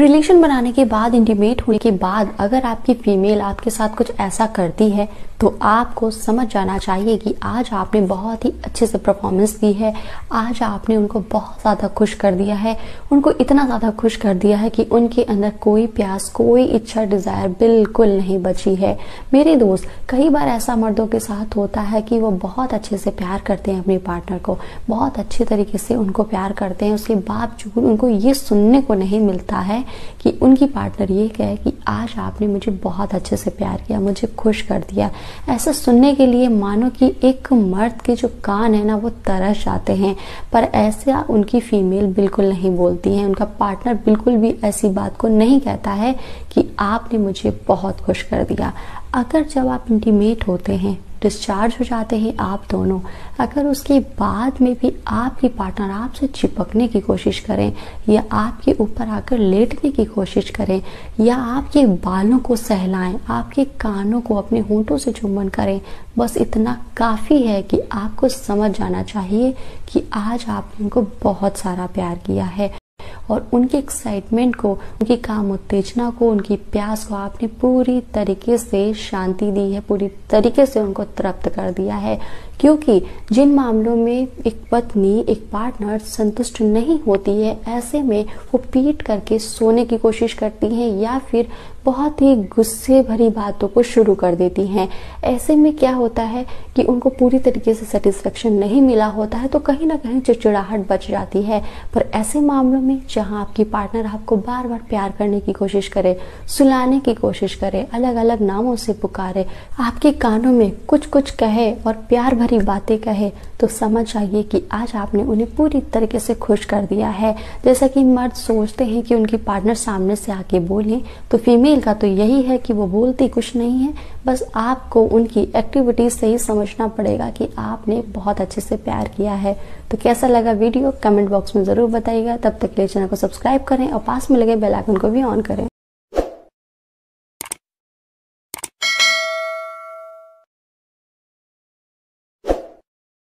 Relation बनाने के बाद इंटीमेट होने के बाद अगर आपकी फीमेल आपके साथ कुछ ऐसा करती है तो आपको समझ जाना चाहिए कि आज आपने बहुत ही अच्छे से परफॉर्मेंस दी है। आज आपने उनको बहुत ज़्यादा खुश कर दिया है। उनको इतना ज़्यादा खुश कर दिया है कि उनके अंदर कोई प्यास, कोई इच्छा डिज़ायर बिल्कुल नहीं बची है। मेरे दोस्त, कई बार ऐसा मर्दों के साथ होता है कि वो बहुत अच्छे से प्यार करते हैं अपने पार्टनर को। बहुत अच्छे तरीके से उनको प्यार करते हैं। उसके बावजूद उनको ये सुनने को नहीं मिलता है कि उनकी पार्टनर ये कहे कि आज आपने मुझे बहुत अच्छे से प्यार किया, मुझे खुश कर दिया। ऐसा सुनने के लिए मानो कि एक मर्द के जो कान है ना, वो तरस जाते हैं। पर ऐसा उनकी फीमेल बिल्कुल नहीं बोलती है। उनका पार्टनर बिल्कुल भी ऐसी बात को नहीं कहता है कि आपने मुझे बहुत खुश कर दिया। अगर जब आप इंटीमेट होते हैं डिस्चार्ज हो जाते हैं आप दोनों। अगर उसके बाद में भी आपकी पार्टनर आपसे चिपकने की कोशिश करें, या आपके ऊपर आकर लेटने की कोशिश करें, या आपके बालों को सहलाएँ, आपके कानों को अपने होंठों से चुम्बन करें, बस इतना काफ़ी है कि आपको समझ जाना चाहिए कि आज आपने उनको बहुत सारा प्यार किया है। और उनकी एक्साइटमेंट को, उनकी काम उत्तेजना को, उनकी प्यास को आपने पूरी तरीके से शांति दी है, पूरी तरीके से उनको तृप्त कर दिया है। क्योंकि जिन मामलों में एक पत्नी, एक पार्टनर संतुष्ट नहीं होती है, ऐसे में वो पीट करके सोने की कोशिश करती हैं या फिर बहुत ही गुस्से भरी बातों को शुरू कर देती हैं। ऐसे में क्या होता है कि उनको पूरी तरीके से सेटिस्फेक्शन नहीं मिला होता है तो कहीं ना कहीं चिड़चिड़ाहट बच जाती है। पर ऐसे मामलों में जहाँ आपकी पार्टनर आपको बार बार प्यार करने की कोशिश करे, सुलाने की कोशिश करे अलग अलग नामों से पुकारे, आपके कानों में कुछ कुछ कहे और प्यार भरी बातें कहे तो समझ आइए कि आज आपने उन्हें पूरी तरीके से खुश कर दिया है। जैसा कि मर्द सोचते हैं कि उनकी पार्टनर सामने से आके बोले तो फीमेल का तो यही है कि वो बोलती कुछ नहीं है। बस आपको उनकी एक्टिविटीज़ से ही समझना पड़ेगा कि आपने बहुत अच्छे से प्यार किया है। तो कैसा लगा वीडियो? कमेंट बॉक्स में ज़रूर बताइएगा। तब तक लिए चैनल को सब्सक्राइब करें और पास में लगे बेल आइकन को भी ऑन करें।